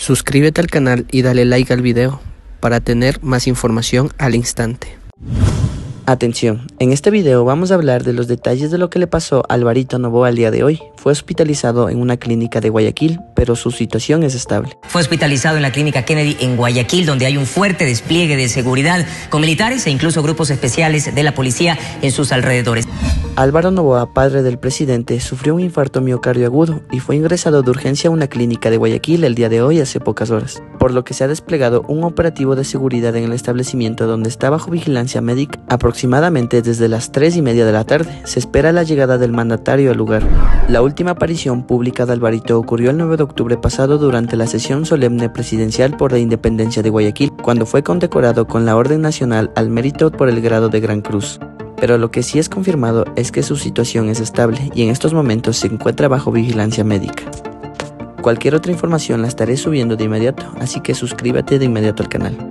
Suscríbete al canal y dale like al video para tener más información al instante. Atención, en este video vamos a hablar de los detalles de lo que le pasó a Alvarito Novoa al día de hoy. Fue hospitalizado en una clínica de Guayaquil, pero su situación es estable. Fue hospitalizado en la clínica Kennedy en Guayaquil, donde hay un fuerte despliegue de seguridad con militares e incluso grupos especiales de la policía en sus alrededores. Álvaro Novoa, padre del presidente, sufrió un infarto miocardio agudo y fue ingresado de urgencia a una clínica de Guayaquil el día de hoy hace pocas horas, por lo que se ha desplegado un operativo de seguridad en el establecimiento donde está bajo vigilancia médica aproximadamente desde las 3 y media de la tarde. Se espera la llegada del mandatario al lugar. La última aparición pública de Alvarito ocurrió el 9 de octubre pasado durante la sesión solemne presidencial por la independencia de Guayaquil, cuando fue condecorado con la Orden Nacional al Mérito por el grado de Gran Cruz pero lo que sí es confirmado es que su situación es estable y en estos momentos se encuentra bajo vigilancia médica. Cualquier otra información la estaré subiendo de inmediato, así que suscríbete de inmediato al canal.